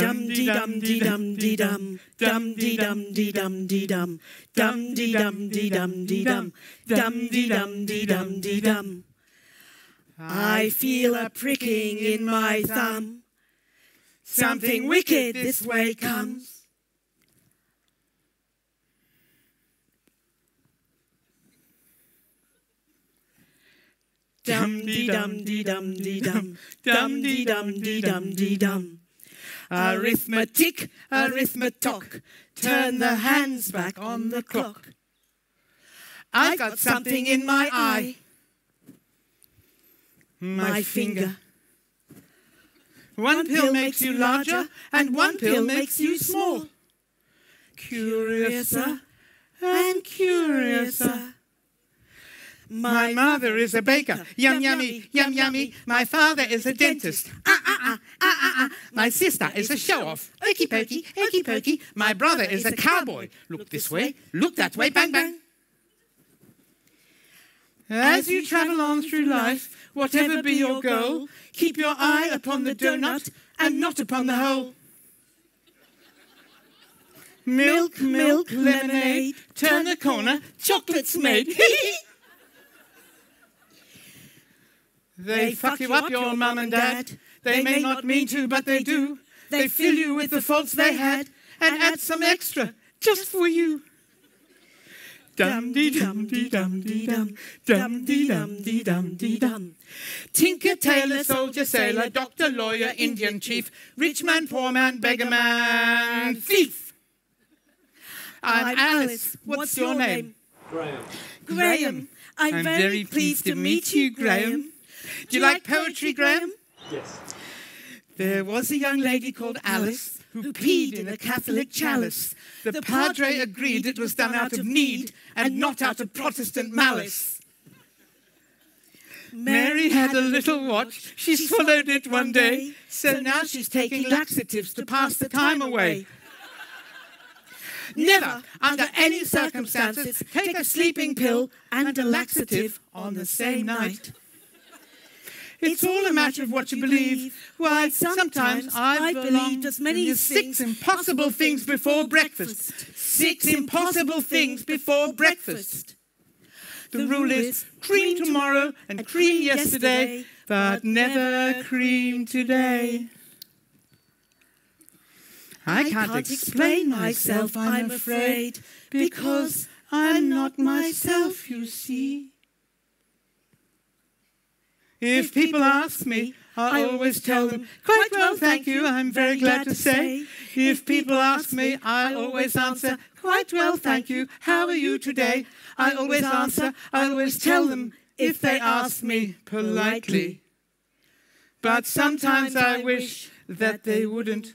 Dum dee dum dee dum dee dum. Dum dee dum dee dum dee dum. Dum dee dum dee dum dee dum. Dum dee dum dee dum dee dum. I feel a pricking in my thumb. Something wicked this way comes. Dum dee dum dee dum dee dum. Dum dee dum dee dum dee dum. Arithmetic, arithmetic, turn the hands back on the clock. I've got something in my eye. My finger. One pill makes you larger, and one pill makes you small. Curiouser and curiouser. My mother is a baker. Yum, yummy, yum, yummy. My father is a dentist. Ah, ah, ah, ah, ah, ah. My sister is a show off. Okey pokey, okey pokey. My brother is a cowboy. Look this way, look that way, bang, bang. As you travel on through life, whatever be your goal, keep your eye upon the donut and not upon the hole. Milk, milk, lemonade, turn the corner, chocolate's made. They fuck you up, your mum and dad. They may not mean to, but they do. They fill you with the faults they had and add some extra just for you. Dum dee dum dee dum dee dum, dum dee dum dee dum dee dum. Tinker, tailor, soldier, sailor, doctor, lawyer, Indian chief, rich man, poor man, beggar man, thief. I'm Alice. What's your name? Graham. Graham. I'm, very pleased to meet you, Graham. Do you like poetry, Graham? Yes. There was a young lady called Alice who peed in a Catholic chalice. The padre agreed it was done out of need and not out of Protestant malice. Mary had a little watch. She swallowed it one day. So now she's taking laxatives to pass the time away. Never, under any circumstances, take a sleeping pill and a laxative on the same night. It's all a matter of what you believe. Why, sometimes I've believed as many as six impossible things before breakfast. Six impossible things before breakfast. The rule is cream tomorrow and cream yesterday, but never cream today. I can't explain myself, I'm afraid, because I'm not myself, you see. If people ask me, I always tell them, quite well, thank you, I'm very glad to say. If people ask me, I always answer, quite well, thank you, how are you today? I always answer, I always tell them, if they ask me politely. But sometimes I wish that they wouldn't.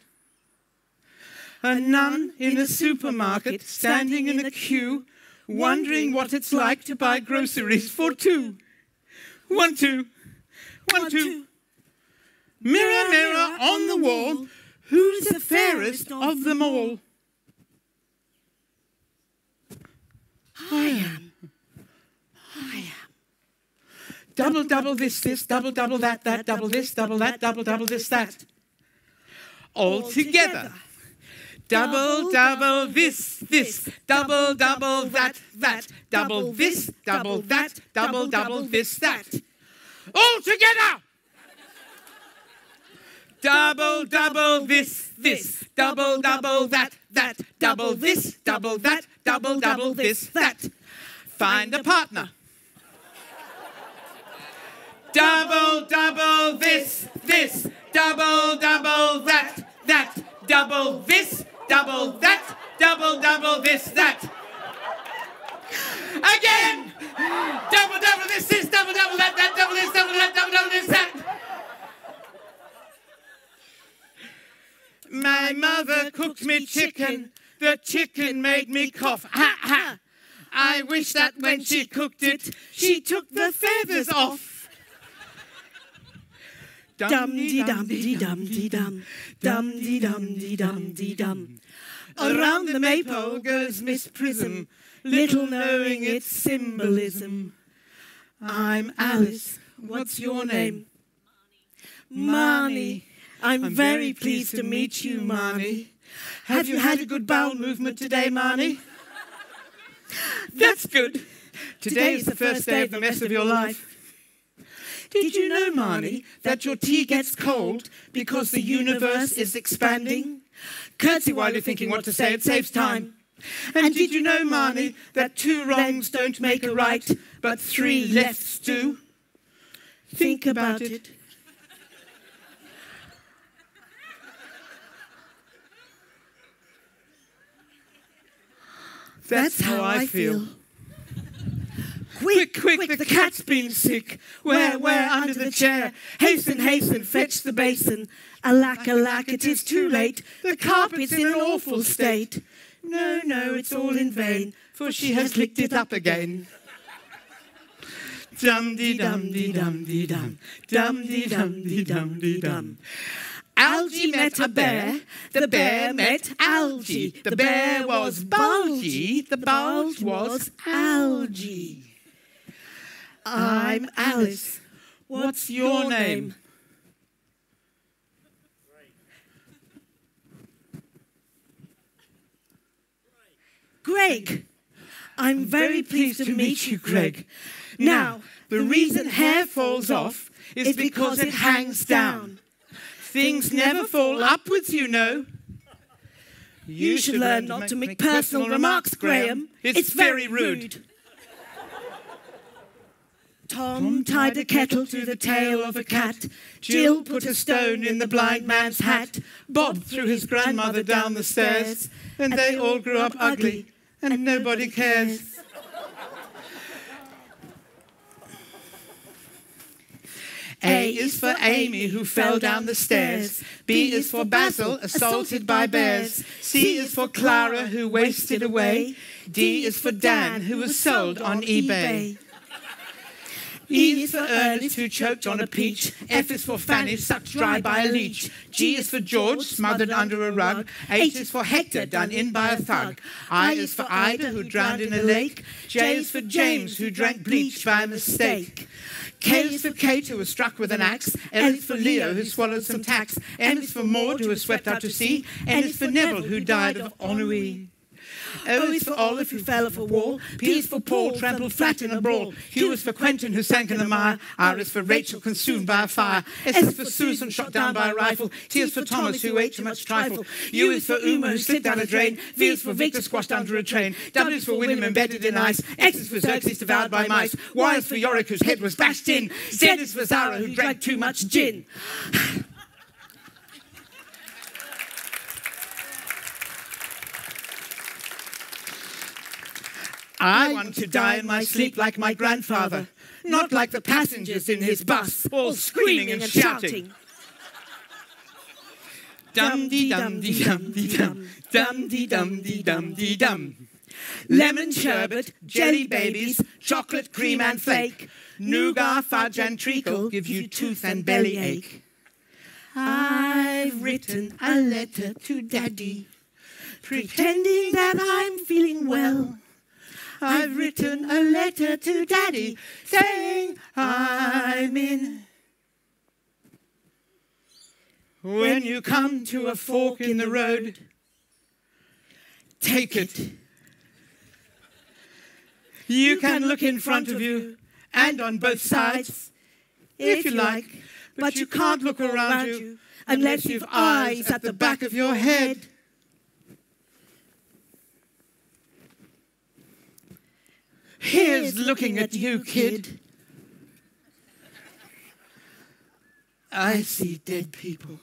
A nun in a supermarket, standing in a queue, wondering what it's like to buy groceries for two. One, two. One, two. Mirror, mirror on the wall, who's the fairest of them all? I am. I am. Double, double this, this, double, double that, that, double this, double that, double, double this, that. All together. Double, double this, this, double, double that, that, double this, double that, double, double this, that. All together! Double, double this, this, double, double that, that, double this, double that, double, double this, that. Find a partner. Double, double this, this, double, double that, that, double this, double that, double, double this, that. Again! Double, double this, this, double, double that, that, double this, double that, double, double this, that. My mother cooked me chicken. The chicken made me cough. Ha ha! I wish that when she cooked it, she took the feathers off. Dum dee dum dee dum dee dum, dum dee dum dee dum dee dum. Around the maypole goes Miss Prism, little knowing its symbolism. I'm Alice. What's your name? Marnie. I'm very pleased to meet you, Marnie. Have you had a good bowel movement today, Marnie? That's good. Today is the first day of the mess of your life. Did you know, Marnie, that your tea gets cold because the universe is expanding? Curtsy while you're thinking what to say, it saves time. And did you know, Marnie, that two wrongs don't make a right, but three lefts do? Think about it. That's how I feel. Quick, quick, quick, the cat's been sick. Where, where, under the chair? Hasten, hasten, fetch the basin. Alack, alack, it is too late. The carpet's in an awful state. No, no, it's all in vain, for she has licked it up again. Dum dee, dum dee, dum dee, dum. Dum dee dum dee dum dee dum, Algy met a bear, the bear met Algy. The bear was bulgy, the bulge was Algy. I'm Alice. What's your name? Greg. I'm very pleased to meet you, Greg. Now, the reason hair falls off is because it hangs down. Things never fall upwards, you know. You should learn not to make personal remarks, Graham. It's very rude. Tom tied a kettle to the tail of a cat. Jill put a stone in the blind man's hat. Bob threw his grandmother down the stairs. And they all grew up ugly, and nobody cares. A is for Amy, who fell down the stairs. B is for Basil, assaulted by bears. C is for Clara, who wasted away. D is for Dan, who was sold on eBay. E is for Ernest, who choked on a peach. F is for Fanny, sucked dry by a leech. G is for George, smothered under a rug. H is for Hector, done in by a thug. I is for Ida, who drowned in a lake. J is for James, who drank bleach by mistake. K is for Kate, who was struck with an axe. L is for Leo, who swallowed some tacks. M is for Maud, who was swept out to sea. N is for Neville, who died of ennui. O is for Olive, who fell off a wall. P is for Paul, trampled flat in a brawl. Q is for Quentin, who sank in the mire. R is for Rachel, consumed by a fire. S is for Susan, shot down by a rifle. T is for Thomas, who ate too much trifle. U is for Uma, who slipped down a drain. V is for Victor, squashed under a train. W is for William, embedded in ice. X is for Xerxes, devoured by mice. Y is for Yorick, whose head was bashed in. Z is for Zara, who drank too much gin. I want to die in my sleep like my grandfather, not like the passengers in his bus, all screaming and shouting. Dum dee dum dee dum dee dum, dum dee dum dee dum dee dum. Lemon sherbet, jelly babies, chocolate cream and flake, nougat, fudge and treacle give you tooth and belly ache. I've written a letter to Daddy, pretending that I'm feeling well. I've written a letter to Daddy saying I'm in. When you come to a fork in the road, take it. You can look in front of you and on both sides if you like, but you can't look around you unless you've eyes at the back of your head. Here's looking at you, kid. I see dead people.